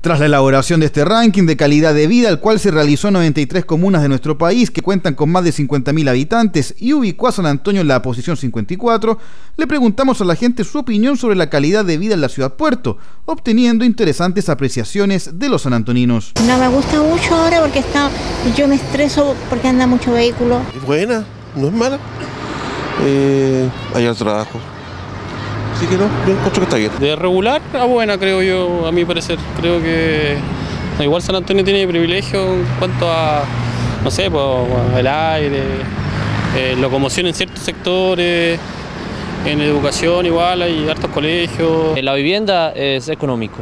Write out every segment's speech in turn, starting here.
Tras la elaboración de este ranking de calidad de vida, el cual se realizó en 93 comunas de nuestro país que cuentan con más de 50.000 habitantes y ubicó a San Antonio en la posición 54, le preguntamos a la gente su opinión sobre la calidad de vida en la ciudad puerto, obteniendo interesantes apreciaciones de los sanantoninos. No me gusta mucho ahora porque está, yo me estreso porque anda mucho vehículo. Es buena, no es mala. Eh, hay al trabajo. Así que no, yo encuentro que está bien. De regular a buena, creo yo, a mi parecer. Creo que igual San Antonio tiene privilegio en cuanto a, no sé, pues, el aire, eh, locomoción en ciertos sectores, en educación igual hay hartos colegios. La vivienda es económico.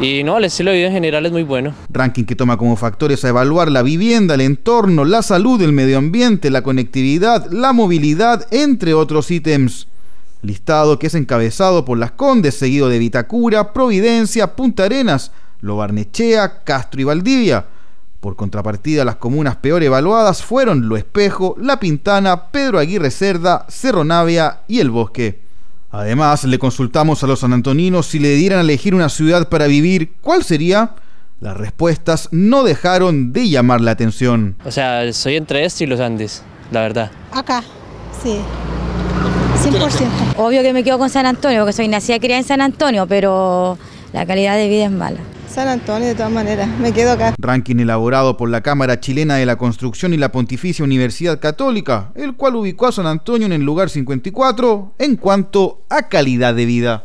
Y no, el estilo de vida en general es muy bueno. Ranking que toma como factores a evaluar la vivienda, el entorno, la salud, el medio ambiente, la conectividad, la movilidad, entre otros ítems listado que es encabezado por Las Condes, seguido de Vitacura, Providencia, Punta Arenas, Lobarnechea, Castro y Valdivia. Por contrapartida, las comunas peor evaluadas fueron Lo Espejo, La Pintana, Pedro Aguirre Cerda, Cerro Navia y El Bosque. Además, le consultamos a los sanantoninos si le dieran a elegir una ciudad para vivir, ¿cuál sería? Las respuestas no dejaron de llamar la atención. O sea, soy entre este y los Andes, la verdad. Acá, sí. 100%. Obvio que me quedo con San Antonio, porque soy nacida y criada en San Antonio, pero la calidad de vida es mala. San Antonio, de todas maneras, me quedo acá. Ranking elaborado por la Cámara Chilena de la Construcción y la Pontificia Universidad Católica, el cual ubicó a San Antonio en el lugar 54 en cuanto a calidad de vida.